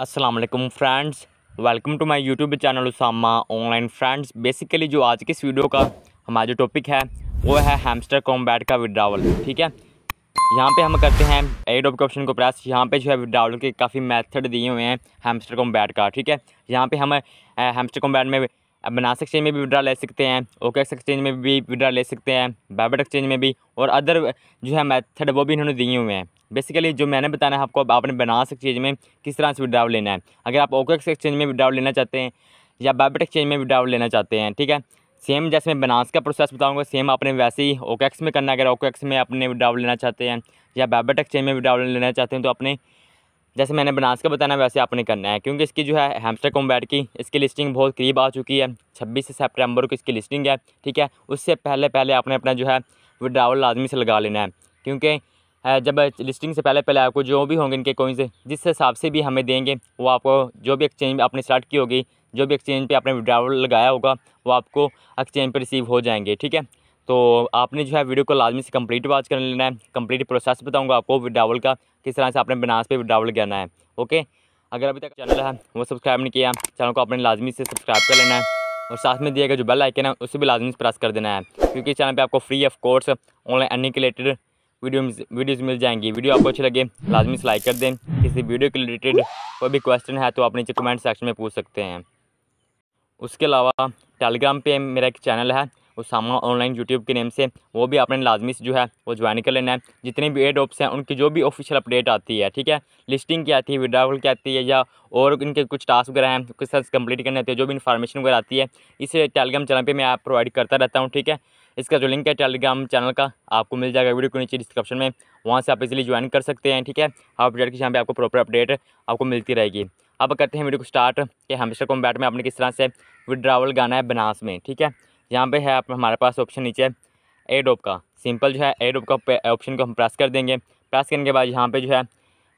वालेकुम friends welcome to my YouTube channel Usama online friends basically जो आज के इस वीडियो का हमारा जो टॉपिक है, वो है हैमस्टर कॉम्बैट का विड्रावल ठीक है? यहाँ पे हम करते हैं ए के ऑप्शन को प्रेस यहाँ पे जो है विड्रावल के काफ़ी मेथड दिए हुए हैं हैमस्टर कॉम्बैट का, ठीक है? यहाँ पर हम हैमस्टर कॉम्बैट में बनास एक्सचेंज में भी विड्रा ले सकते हैं ओके एक्सचेंज में भी विड्रा ले सकते हैं बैबट एक्सचेंज में भी, और अदर जो है मेथड वो भी इन्होंने दिए हुए हैं। बेसिकली जो मैंने बताना है आपको आपने बनास एक्सचेंज में किस तरह से विड्राव लेना है। अगर आप ओके एक्सचेंज में विड्राव लेना चाहते हैं, या बैबट एक्सचेंज में विड्राव लेना चाहते हैं, ठीक है? सेम जैसे मैं बनास का प्रोसेस बताऊँगा सेम आपने वैसे ही ओकेक्स में करना अगर ओकेक्स में अपने विड्राव लेना चाहते हैं, या बैबट एक्सचेंज में विड्राव लेना चाहते हैं तो अपने जैसे मैंने बनास का बताना वैसे आपने करना है, क्योंकि इसकी जो है हैमस्टर कॉम्बैट की, इसकी लिस्टिंग बहुत करीब आ चुकी है। छब्बीस सेप्टेम्बर को इसकी लिस्टिंग है, ठीक है? उससे पहले पहले आपने अपना जो है विड्रावल लाजमी से लगा लेना है, क्योंकि जब लिस्टिंग से पहले पहले आपको जो भी होंगे इनके कोइंस जिस हिसाब से भी हमें देंगे, वो आपको जो भी एक्सचेंज आपने स्टार्ट की होगी, जो भी एक्सचेंज पे आपने विड्रावल लगाया होगा, वो आपको एक्सचेंज पर रिसीव हो जाएँगे, ठीक है? तो आपने जो है वीडियो को लाजमी से कंप्लीट वॉच कर लेना है। कंप्लीट प्रोसेस बताऊँगा आपको विड्रावल का, किस तरह से आपने बनास पे विड्रावल करना है। ओके अगर अभी तक चैनल है, वो सब्सक्राइब नहीं किया चैनल को आपने लाजमी से सब्सक्राइब कर लेना है। और साथ में दिया गया जो बेल आइकन है, उसे भी लाजमी से प्रेस कर देना है। क्योंकि चैनल पे आपको free of course online earning related video videos मिल जाएँगी। वीडियो आपको अच्छी लगे, लाजमी से लाइक कर दें। किसी वीडियो के रिलेटेड कोई भी क्वेश्चन है तो आप नीचे कमेंट सेक्शन में पूछ सकते हैं। उसके अलावा टेलीग्राम पे मेरा एक चैनल है उसामा ऑनलाइन यूट्यूब के नेम से, वो भी आपने लाजमी से जो है, वो ज्वाइन कर लेना है। जितने भी एड ऑप्स हैं, उनकी जो भी ऑफिशियल अपडेट आती है, ठीक है? लिस्टिंग की आती है विड्रावल की आती है, या और इनके कुछ टास्क वगैरह हैं, कुछ तरह से कंप्लीट करने आते हैं, जो भी इन्फॉर्मेशन वगैरह आती है, इस टेलीग्राम चैनल पर मैं आप प्रोवाइड करता रहता हूँ, ठीक है? इसका जो लिंक है टेलीग्राम चैनल का, आपको मिल जाएगा वीडियो को नीचे डिस्क्रिप्शन में। वहाँ से आप इजीली ज्वाइन कर सकते हैं, ठीक है? आप अपडेट की यहाँ पे आपको प्रॉपर अपडेट आपको मिलती रहेगी। अब करते हैं वीडियो को स्टार्ट कि हमेशा कॉम्बैट में आपने किस तरह से विड्रावल गाना है बनास में, ठीक है? यहाँ पे है, आप, हमारे पास ऑप्शन नीचे एडोप का। सिंपल जो है एडोप का ऑप्शन को हम प्रेस कर देंगे। प्रेस करने के बाद यहाँ पे जो है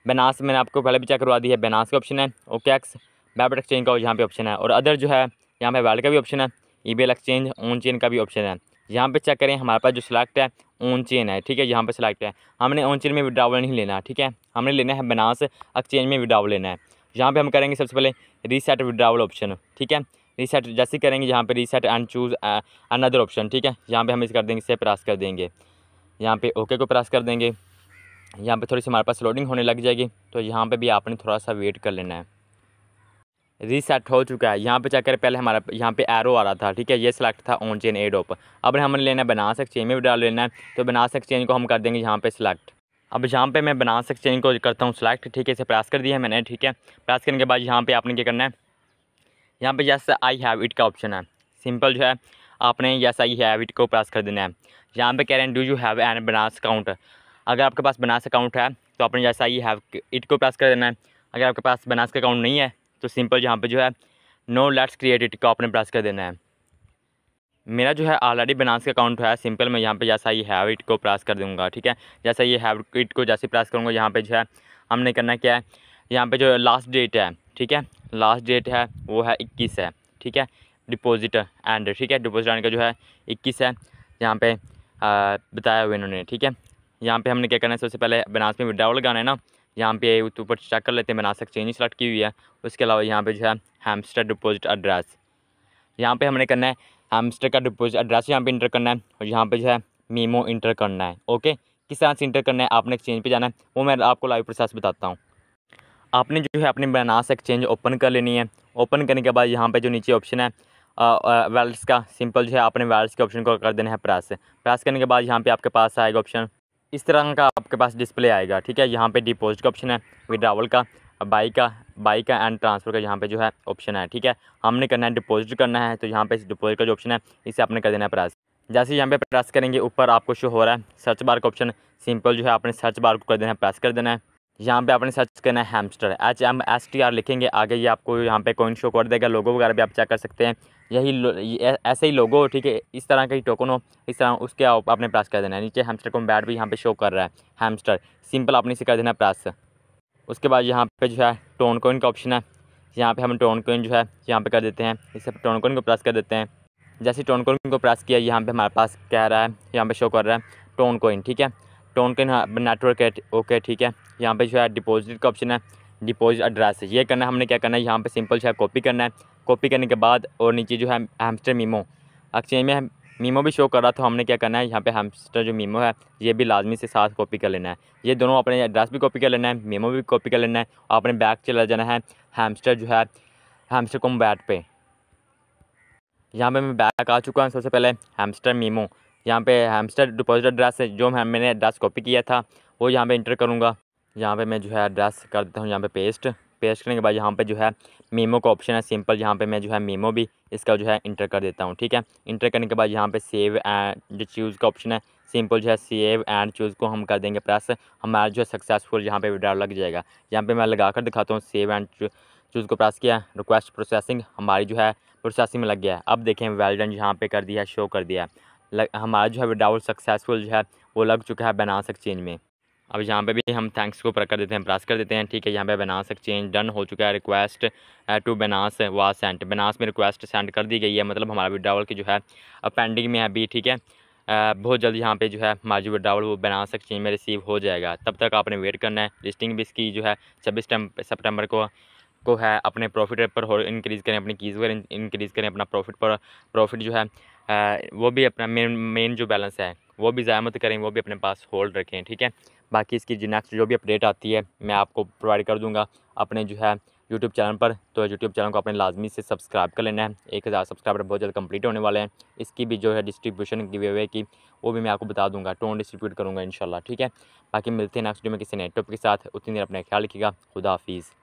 बनास मैंने आपको पहले भी चेक करवा दी है बनास का ऑप्शन है ओके एक्स एक्सचेंज का यहाँ पे ऑप्शन है। और अदर जो है, यहाँ पे वैल्ड का भी ऑप्शन है ई एक्सचेंज ऑन चेन का भी ऑप्शन है। यहाँ पे चेक करें, हमारे पास जो सिलेक्ट है ऑन चेन है, ठीक है, यहाँ पे सिलेक्ट है। हमने ऑन चेन में विड्रावल नहीं लेना है ठीक है? हमने लेना है बनास एक्सचेंज में विड्रावल लेना है। यहाँ पे हम करेंगे सबसे पहले रीसेट विड्रावल ऑप्शन ठीक है? रीसेट जैसे करेंगे यहाँ पे reset and choose another option ठीक है यहाँ पे हम इसे कर देंगे इसे प्रेस कर देंगे यहाँ पे ओके को प्रेस कर देंगे यहाँ पे थोड़ी सी हमारे पास लोडिंग होने लग जाएगी तो यहाँ पे भी आपने थोड़ा सा वेट कर लेना है रीसेट हो चुका है यहाँ पे चेक करें पहले हमारा यहाँ पे एरो आ रहा था ठीक है ये सिलेक्ट था ऑन चेन एडोप अब हमने लेना है बनास एक्सचेंज में भी डाल लेना है तो बनास एक्सचेंज को हम कर देंगे यहाँ पे सिलेक्ट अब यहाँ पे मैं बनास एक्सचेंज को करता हूँ सिलेक्ट ठीक है इसे प्रेस कर दिया है मैंने ठीक है प्रेस करने के बाद यहाँ पे आपने क्या करना है यहाँ पे जैसे आई हैव इट का ऑप्शन है। सिंपल जो है, आपने यस आई हैव इट को प्रेस कर देना है। यहाँ पे कह रहे हैं do you have an Binance account अगर आपके पास बनास अकाउंट है तो आपने जैसा आई हैव इट को प्रेस कर देना है। अगर आपके पास बनास का अकाउंट नहीं है तो सिंपल यहाँ पर जो है नो लेट्स क्रिएट इट को आपने प्रेस कर देना है। मेरा जो है ऑलरेडी बनास का अकाउंट है सिंपल मैं यहाँ पे जैसा ये हैव इट को प्रेस कर दूँगा, ठीक है? जैसा ये हैव इट को जैसे प्रेस करूँगा, यहाँ पे जो है, हमने करना क्या है, यहाँ पे जो लास्ट डेट है, ठीक है? लास्ट डेट है वो है इक्कीस है ठीक है? डिपॉजिट एंड ठीक है? डिपॉजिट एंड का जो है इक्कीस है यहाँ पे आ, बताया हुआ इन्होंने ठीक है? यहाँ पे हमने क्या करना है सबसे पहले बनास में विड्रावल लगाना है ना यहाँ पे ऊपर चेक कर लेते हैं बनास एक्सचेंज सेलेक्ट की हुई है उसके अलावा यहाँ पे जो है हैमस्टर डिपॉजिट एड्रेस यहाँ पे हमने करना है हैमस्टर का डिपॉजिट एड्रेस यहाँ पे इंटर करना है और यहाँ पे जो है मीमो इंटर करना है ओके किस तरह से इंटर करना है आपने एक्सचेंज पे जाना है वो मैं आपको लाइव प्रोसेस बताता हूँ। आपने जो है अपनी बनास एक्सचेंज ओपन कर लेनी है। ओपन करने के बाद यहाँ पे जो नीचे ऑप्शन है वेल्स का सिंपल जो है आपने वेल्स के ऑप्शन को कर देना है प्रेस प्रेस करने के बाद यहाँ पे आपके पास आएगा ऑप्शन इस तरह का आपके पास डिस्प्ले आएगा, ठीक है? यहाँ पे डिपॉजिट का ऑप्शन है विड्रावल का बाई का बाई का एंड ट्रांसफ़र का यहाँ पे जो है ऑप्शन है, ठीक है? हमने करना है डिपॉजिट करना है तो यहाँ पे डिपॉजिट का जो ऑप्शन है, इसे आपने कर देना है प्रेस जैसे यहाँ पे प्रेस करेंगे, ऊपर आपको शो हो रहा है सर्च बार का ऑप्शन सिंपल जो है आपने सर्च बार को कर देना है प्रेस कर देना है। यहाँ पे आपने सर्च करना है hamster H M S T R लिखेंगे। आगे ये आपको यहाँ पे कोइन शो कर देगा। लोगो वगैरह भी आप चेक कर सकते हैं। यही ऐसे ही लोगो ठीक है? इस तरह का ही टोकन हो इस तरह उसके आप, आपने प्रेस कर देना है। नीचे हैमस्टर बैट भी यहाँ पे शो कर रहा है। हैमस्टर सिंपल आपने इसे कर देना प्रेस उसके बाद यहाँ पे जो है टोन कोइन का ऑप्शन है। यहाँ पे हम टोन कोइन जो है यहाँ पे कर देते हैं। इसे टोन कोइन को प्रेस कर देते हैं। जैसे टोन कोइन को प्रेस किया यहाँ पे हमारे पास कह रहा है यहाँ पे शो कर रहा है टोन कोइन ठीक है? टोन के नेटवर्क है ओके ठीक है। यहाँ पे जो है डिपॉजिट का ऑप्शन है डिपॉजिट एड्रेस ये करना है, हमने क्या करना है, यहाँ पे सिंपल जो है कॉपी करना है। कॉपी करने के बाद और नीचे जो है हैमस्टर मीमो एक्चुअली में मीमो भी शो कर रहा था, हमने क्या करना है, यहाँ पे हैमस्टर जो मीमो है, ये भी लाजमी से साथ कॉपी कर लेना है। ये दोनों अपने एड्रेस भी कॉपी कर लेना है मीमो भी कॉपी कर लेना है अपने बैग चला जाना है हैमस्टर जो है हैमस्टर कॉम्बैट पे। यहाँ पे मैं बैग आ चुका हूँ, सबसे पहले हैमस्टर मीमो यहाँ पे हैमस्टर डिपॉजिट एड्रेस है जो हम मैंने एड्रेस कॉपी किया था वो यहाँ पे इंटर करूँगा यहाँ पे मैं जो है एड्रेस कर देता हूँ यहाँ पे पेस्ट पेस्ट करने के बाद यहाँ पे जो है मीमो का ऑप्शन है सिंपल यहाँ पे मैं जो है मीमो भी इसका जो है इंटर कर देता हूँ ठीक है इंटर करने के बाद यहाँ पे सेव एंड चूज़ का ऑप्शन है सिंपल जो है सेव एंड चूज़ को हम कर देंगे प्रेस हमारा जो है सक्सेसफुल यहाँ पे विड्रॉल लग जाएगा यहाँ पे मैं लगा कर दिखाता हूँ सेव एंड चूज़ को प्रेस किया रिक्वेस्ट प्रोसेसिंग हमारी जो है प्रोसेसिंग में लग गया है अब देखें वेल डन यहाँ पे कर दिया है शो कर दिया है हमारा जो है विड्रॉल सक्सेसफुल जो है, वो लग चुका है बनास एक्सचेंज में। अब यहाँ पे भी हम थैंक्स को कर देते हैं प्रेस कर देते हैं, ठीक है, यहाँ पे बनास एक्सचेंज डन हो चुका है रिक्वेस्ट टू बनास वा सेंट बनास में रिक्वेस्ट सेंड कर दी गई है मतलब हमारा विड्रावल की जो है, अब पेंडिंग में है अभी, ठीक है। बहुत जल्द यहाँ पे जो है, हमारा जो विड्रावल वो बनास एक्सचेंज में रिसीव हो जाएगा। तब तक आपने वेट करना है। लिस्टिंग भी इसकी जो है, छब्बीस सेप्टेम्बर को को है। अपने प्रॉफिट पर इंक्रीज़ करें, अपनी कीज़ पर इंक्रीज़ करें, अपना प्रॉफिट पर प्रॉफिट जो है वो भी अपना मेन मेन जो बैलेंस है, वो भी ज़ाया मत करें, वो भी अपने पास होल्ड रखें, ठीक है? बाकी इसकी जो नेक्स्ट जो भी अपडेट आती है, मैं आपको प्रोवाइड कर दूँगा अपने जो है यूट्यूब चैनल पर। तो यूट्यूब चैनल को अपने लाजमी से सब्सक्राइब कर लेना है। एक हज़ार सब्सक्राइबर बहुत जल्द कंप्लीट होने वाले हैं। इसकी भी जो है डिस्ट्रीब्यूशन गिव अवे की, वो भी मैं आपको बता दूँगा। टोन डिस्ट्रीब्यूट करूँगा इन ठीक है? बाकी मिलते हैं नेक्स्ट वीडियो में किसी नए टॉपिक के साथ। उतनी देर अपने ख्याल रखिएगा। खुदा हाफिज़।